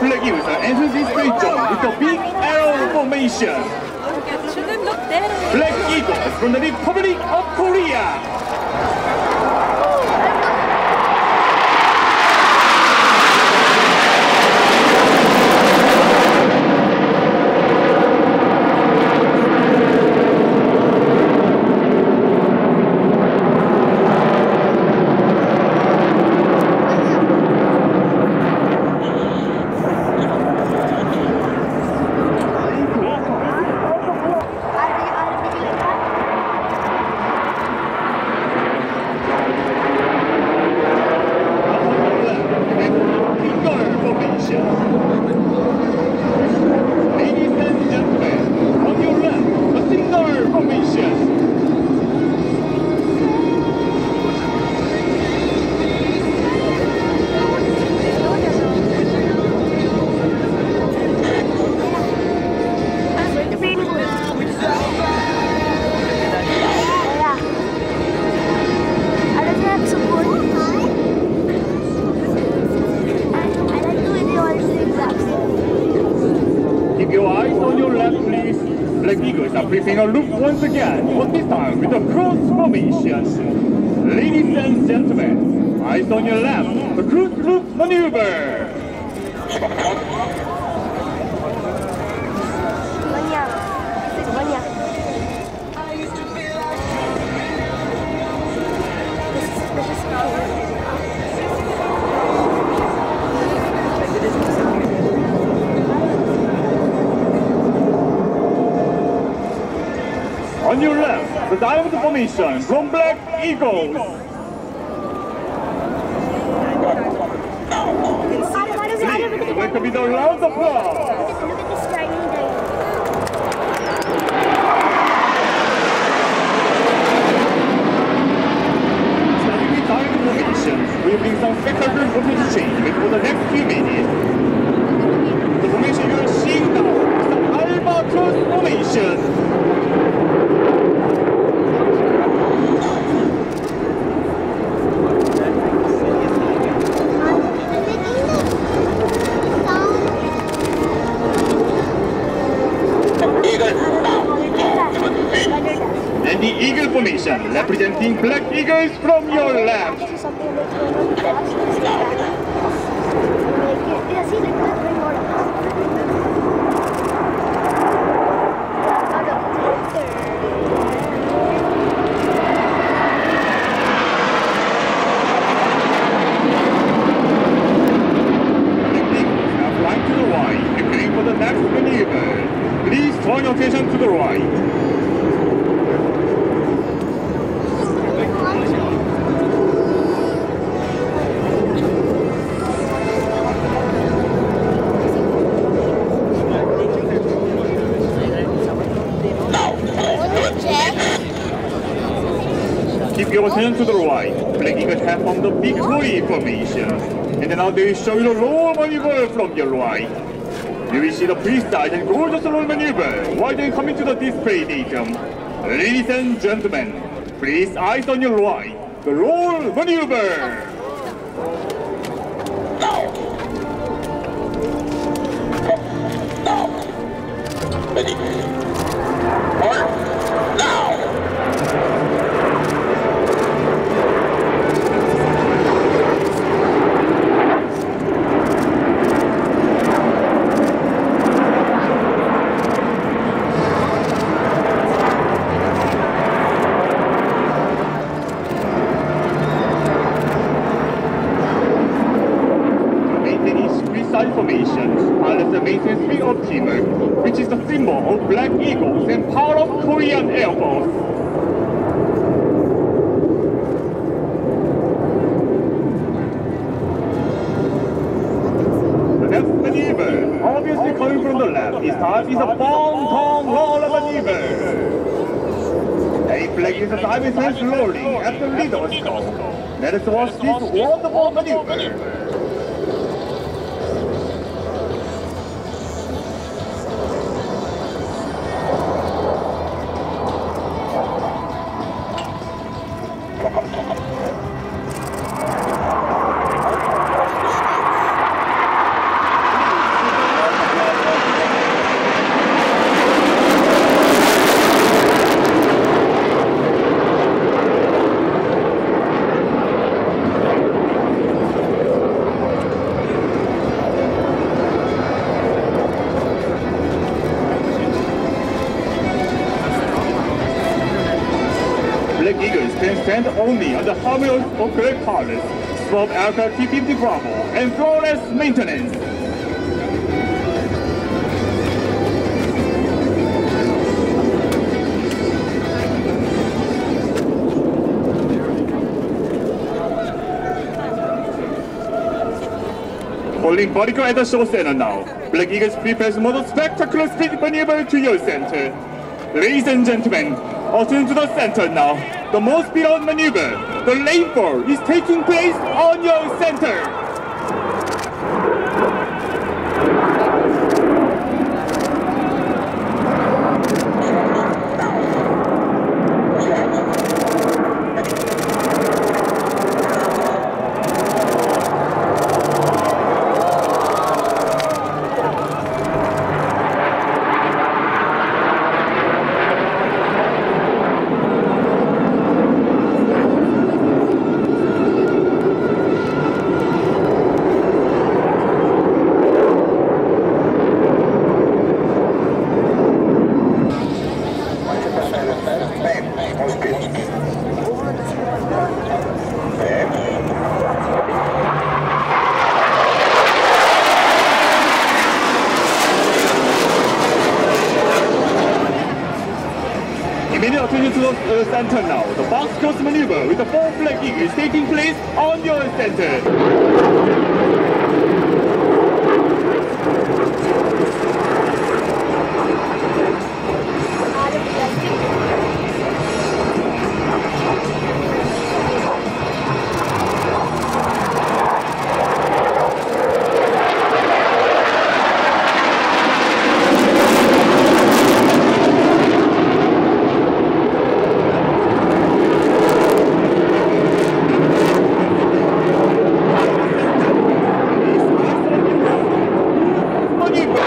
Black Eagles are entering this zone with the big arrow formation. Shouldn't look there. Black Eagles from the Republic of Korea. Preparing a loop once again, but this time with a cross formation. Ladies and gentlemen, eyes on your left, the cross loop maneuver. On your left, the diamond formation from Black Eagles. Please welcome with a round of applause. Formation, bring some spectacular formation change for the next few minutes. The formation you are seeing now is the Albatross formation. And the Eagle formation, representing From your left. This is something that's going on with us. It's like that. Like, yeah, see, like that's very modern. Now flying to the right, preparing for the next maneuver. Please turn your attention to the right. Keep your attention to the right. Black Eagles have formed the victory formation. And now they show you the roll maneuver from your right. You will see the precise and gorgeous roll maneuver while they coming to the display datum. Ladies and gentlemen, please eyes on your right. The roll maneuver. Maintain its precise formation, pilots the maintenance free of teamwork, which is the symbol of Black Eagles and power of Korean Air Force. The next maneuver, obviously coming this time is a bomb tong roller maneuver. A flag is a diving sense rolling at the scope. Let us watch this wonderful maneuver. Stand only on the of great pilots, from aircraft T-50 Bravo, and flawless maintenance. Holding vertical at the show center now. Black Eagles prepares more spectacular speed maneuver to your center. Ladies and gentlemen, turn to the center now. The most beyond maneuver, the lane four is taking place on your center. Immediate attention to the uh, center now. The box cross maneuver with the four flag is taking place on your center. Maneuver.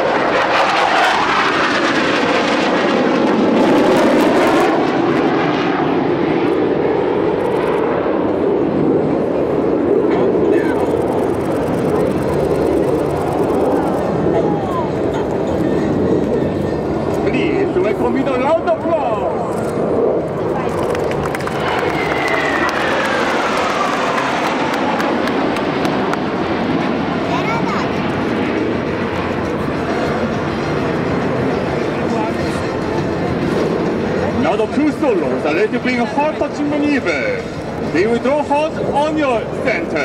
Please welcome with a loud applause. Now the two solos are ready to bring a heart touching maneuver. They will draw heart on your center.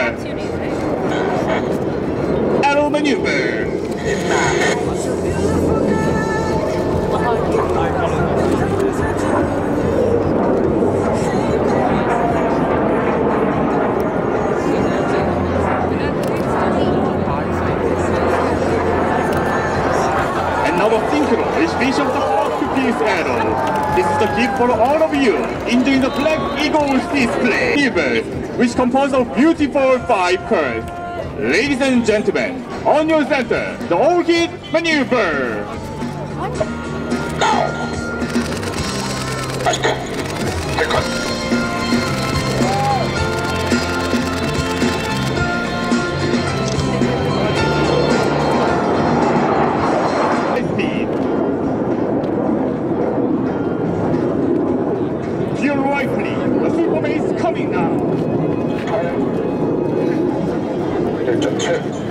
Arrow maneuver. And now the synchro is vision of the heart to piece. This is the gift for all of you enjoying the Black Eagles display. Maneuver, which composed of beautiful five curves. Ladies and gentlemen, on your center, the Orchid Maneuver. Speed. Victor 2.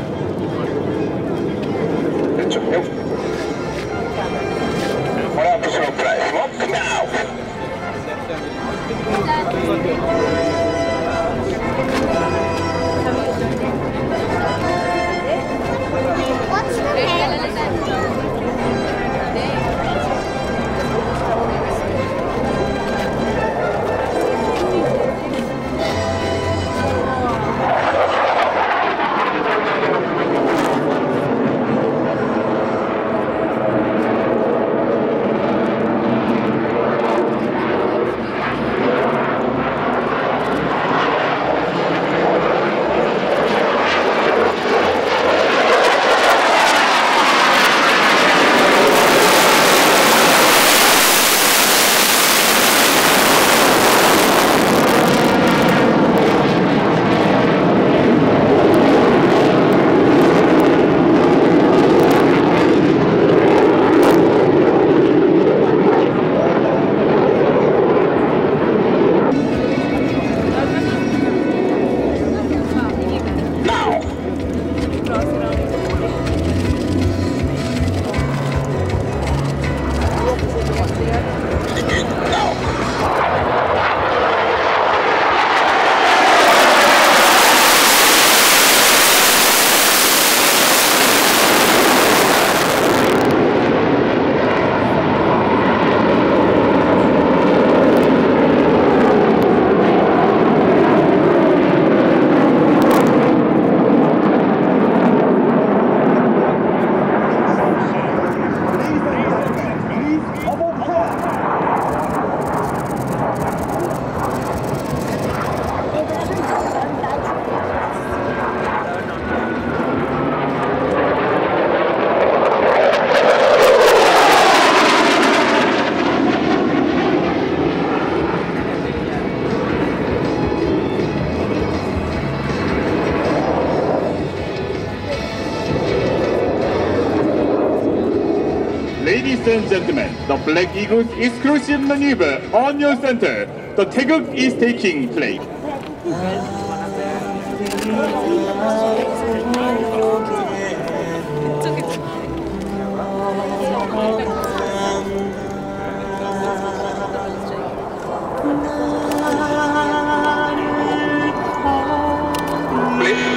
Ladies and gentlemen, the Black Eagles exclusive maneuver on your center. The takeoff is taking place.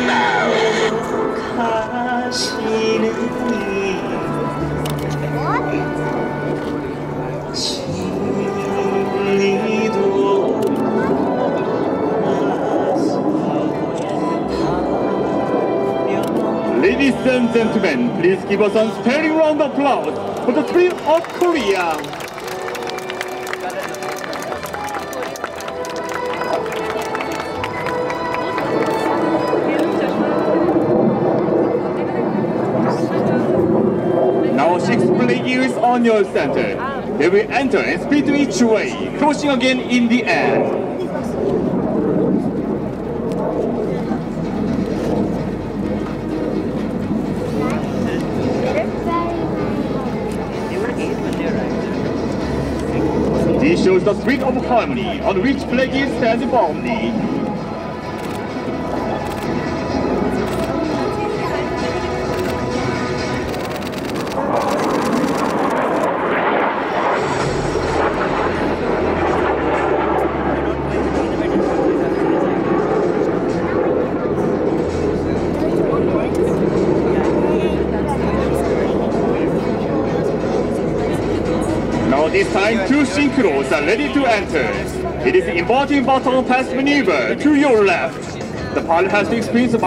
Now. And gentlemen, please give us a standing round of applause for the Queen of Korea. Now six Eagles on your center. They will enter and speed each way, crossing again in the air. The spirit of harmony on which Eagles stand firmly. This time two synchros are ready to enter. It is the inverting button pass maneuver to your left. The pilot has to experience the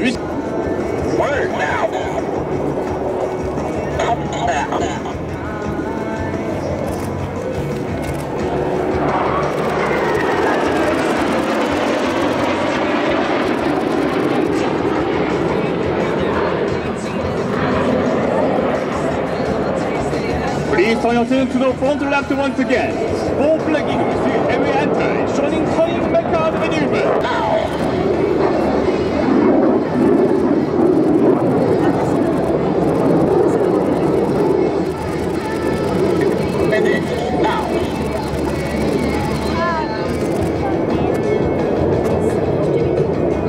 which Word now. Please your attention to the front left once again. Four Black Eagles to every enter, showing turning Mecca maneuver.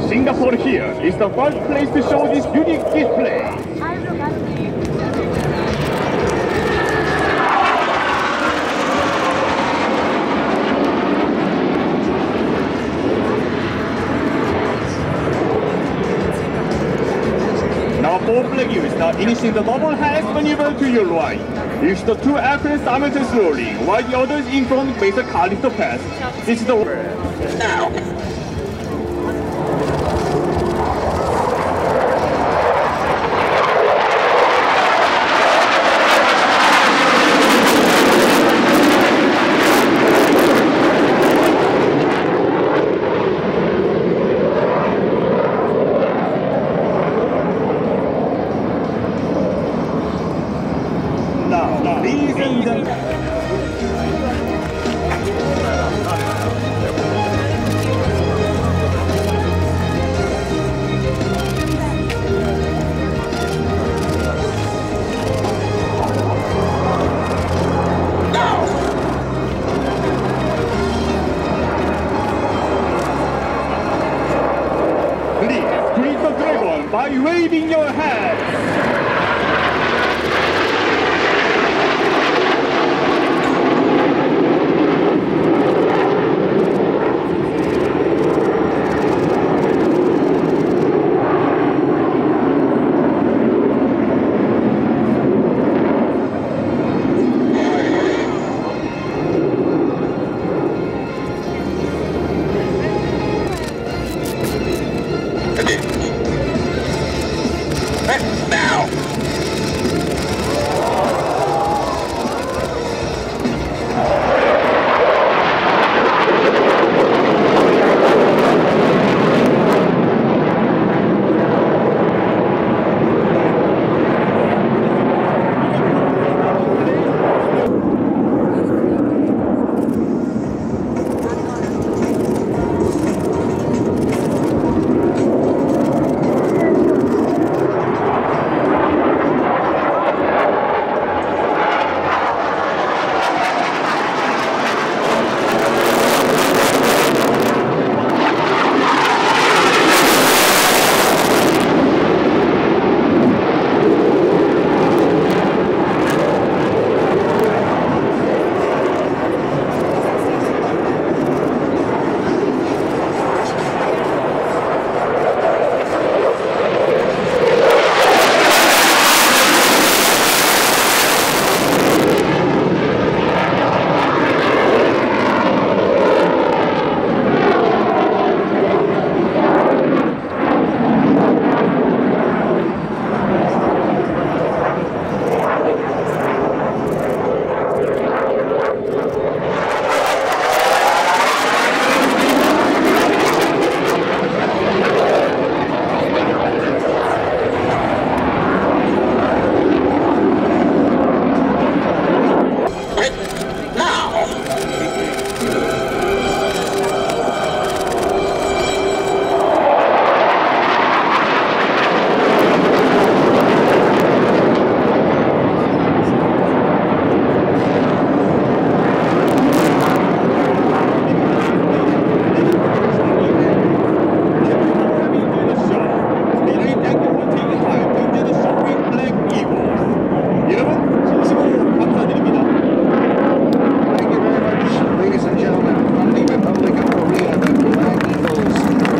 Singapore here is the first place to show this unique display. Black Eagles now initiating the double hands maneuver to your right. Use the two airplanes simultaneously while the others in front makes a Callisto pass. This is the now. By waving your hands.